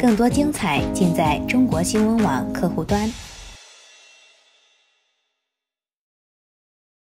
更多精彩尽在中国新闻网客户端。